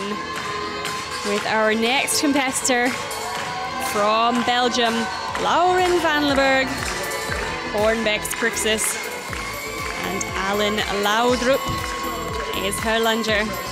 on with our next competitor from Belgium, Lauren Van Leberg, Hornbeck's Crixus, and Alan Laudrup is her lunger.